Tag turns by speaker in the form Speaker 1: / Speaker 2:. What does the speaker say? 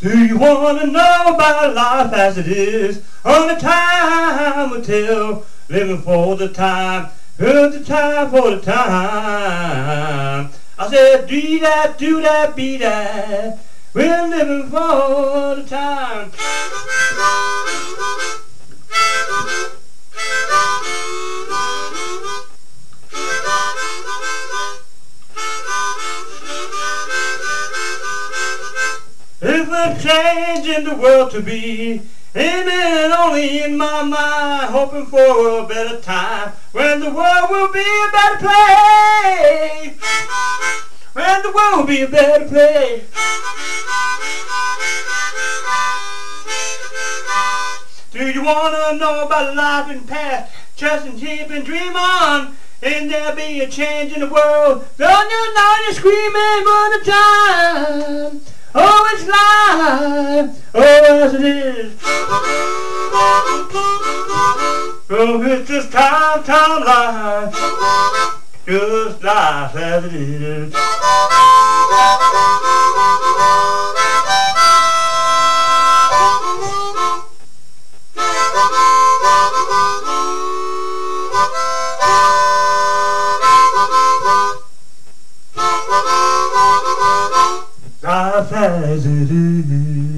Speaker 1: Do you want to know about life as it is? Only time will tell. Living for the time, good the time for the time. I said, do that, do that, be that. We're living for If a change in the world to be, amen, only in my mind, hoping for a better time, when the world will be a better place, when the world will be a better place. Do you want to know about life and past? Trust and keep and dream on. And there'll be a change in the world. Don't you know you're screaming for the time? Oh, it's life. Oh, yes it is. Oh, it's just time, time, life. Just life as it is. as it is.